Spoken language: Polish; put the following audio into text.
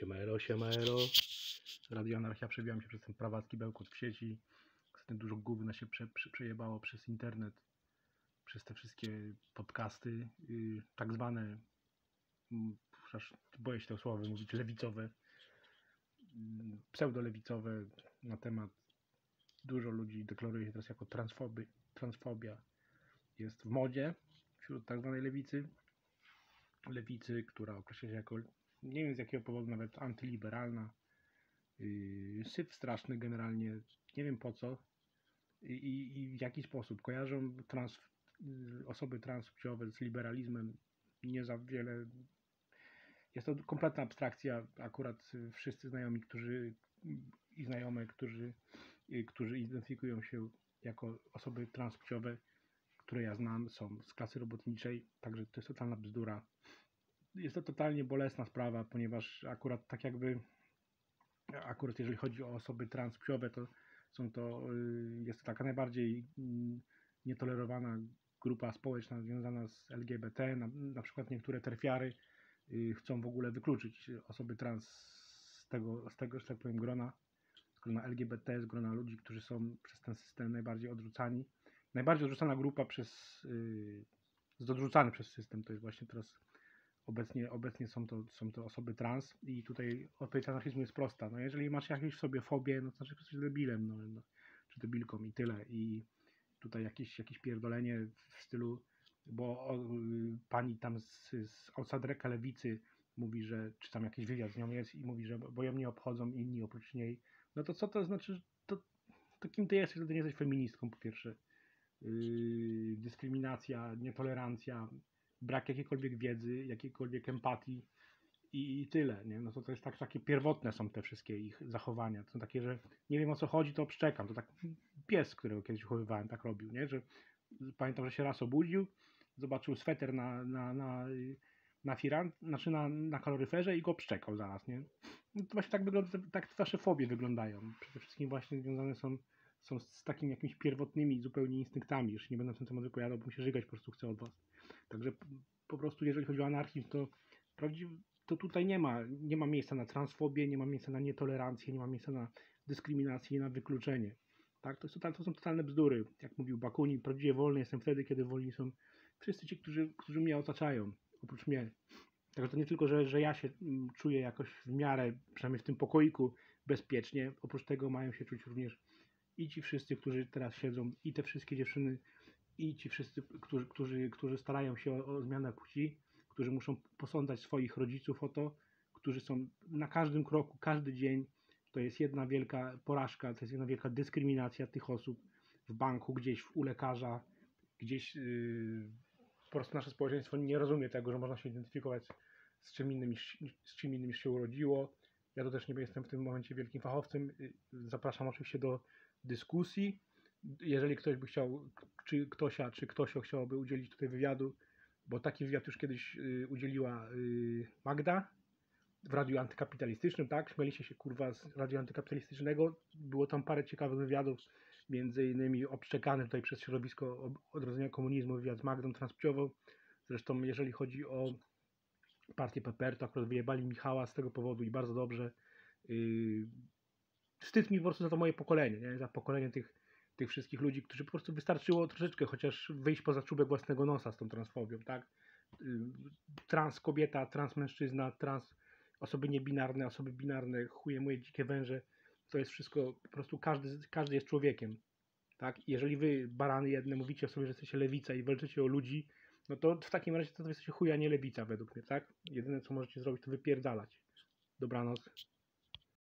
Siemero, siemero. Radio Anarchia przebiłam się przez ten prawacki bełkot w sieci. Niestety dużo gówna się prze, prze, przejebało przez internet, przez te wszystkie podcasty, yy, tak zwane, mm, aż boję się tego słowa mówić, lewicowe, yy, pseudolewicowe na temat, dużo ludzi deklaruje się teraz jako transfoby, transfobia jest w modzie wśród tak zwanej lewicy. Lewicy, która określa się jako nie wiem z jakiego powodu nawet antyliberalna, yy, syf straszny generalnie, nie wiem po co. I, i, w jaki sposób? Kojarzą trans, osoby transpłciowe z liberalizmem nie za wiele. Jest to kompletna abstrakcja. Akurat wszyscy znajomi, którzy i znajome, którzy, yy, którzy identyfikują się jako osoby transpłciowe, które ja znam, są z klasy robotniczej, także to jest totalna bzdura jest to totalnie bolesna sprawa, ponieważ akurat tak jakby, akurat jeżeli chodzi o osoby transpłciowe, to są to, y, jest to taka najbardziej mm, nietolerowana grupa społeczna związana z LGBT. Na, na przykład niektóre terfiary y, chcą w ogóle wykluczyć osoby trans z tego, z tego, że tak powiem, grona, z grona LGBT, z grona ludzi, którzy są przez ten system najbardziej odrzucani. Najbardziej odrzucana grupa przez, yy, odrzucany przez system to jest właśnie teraz Obecnie, obecnie są, to, są to osoby trans i tutaj odpowiedź anarchizmu jest prosta. No jeżeli masz jakieś w sobie fobię, no to znaczy, jesteś debilem, no, no, czy debilką i tyle. I tutaj jakieś, jakieś pierdolenie w stylu, bo o, pani tam z, z outsiderka lewicy mówi, że, czy tam jakiś wywiad z nią jest i mówi, że bo ją nie obchodzą inni oprócz niej. No to co to znaczy, to, to kim ty jesteś, to nie jesteś feministką po pierwsze. Yy, dyskryminacja, nietolerancja, brak jakiejkolwiek wiedzy, jakiejkolwiek empatii i, i tyle, nie? No to, to jest tak, takie pierwotne są te wszystkie ich zachowania. To są takie, że nie wiem o co chodzi, to obszczekam. To tak pies, którego kiedyś wychowywałem, tak robił, nie? Że pamiętam, że się raz obudził, zobaczył sweter na, na, na, na firan, znaczy na, na kaloryferze i go obszczekał zaraz, nie? No to właśnie tak wygląda, tak wasze fobie wyglądają. Przede wszystkim właśnie związane są, są z takimi jakimiś pierwotnymi zupełnie instynktami. Już nie będę w tym temat wypowiadał, bo mi się żygać po prostu chcę od was. Także po prostu jeżeli chodzi o anarchizm, to, to tutaj nie ma, nie ma miejsca na transfobię, nie ma miejsca na nietolerancję, nie ma miejsca na dyskryminację, na wykluczenie. Tak? To, jest to są totalne bzdury. Jak mówił Bakunin, prawdziwie wolny jestem wtedy, kiedy wolni są wszyscy ci, którzy, którzy mnie otaczają, oprócz mnie. Także to nie tylko, że, że ja się mm, czuję jakoś w miarę, przynajmniej w tym pokoiku, bezpiecznie. Oprócz tego mają się czuć również i ci wszyscy, którzy teraz siedzą, i te wszystkie dziewczyny, i ci wszyscy, którzy, którzy, którzy starają się o, o zmianę płci, którzy muszą posądzać swoich rodziców o to, którzy są na każdym kroku, każdy dzień, to jest jedna wielka porażka, to jest jedna wielka dyskryminacja tych osób w banku, gdzieś u lekarza, gdzieś yy, po prostu nasze społeczeństwo nie rozumie tego, że można się identyfikować z czym innym, z czym innym się urodziło. Ja to też nie jestem w tym momencie wielkim fachowcem. Y, zapraszam oczywiście do dyskusji jeżeli ktoś by chciał, czy ktośa, czy ktoś chciałby udzielić tutaj wywiadu, bo taki wywiad już kiedyś y, udzieliła y, Magda w radiu antykapitalistycznym, tak? Śmieliście się kurwa z radiu antykapitalistycznego. Było tam parę ciekawych wywiadów, między innymi obszczekany tutaj przez środowisko odrodzenia komunizmu, wywiad z Magdą Transpciową. Zresztą jeżeli chodzi o partię PPR, to akurat wyjebali Michała z tego powodu i bardzo dobrze. Wstyd mi po prostu za to moje pokolenie, nie? za pokolenie tych tych wszystkich ludzi, którzy po prostu wystarczyło troszeczkę chociaż wyjść poza czubek własnego nosa z tą transfobią, tak? Y, trans kobieta, trans mężczyzna, trans osoby niebinarne, osoby binarne, chuje moje dzikie węże, to jest wszystko, po prostu każdy, każdy jest człowiekiem, tak? Jeżeli wy, barany jedne, mówicie sobie, że jesteście lewica i walczycie o ludzi, no to w takim razie to jesteście chuja, nie lewica według mnie, tak? Jedyne co możecie zrobić to wypierdalać. Dobranoc.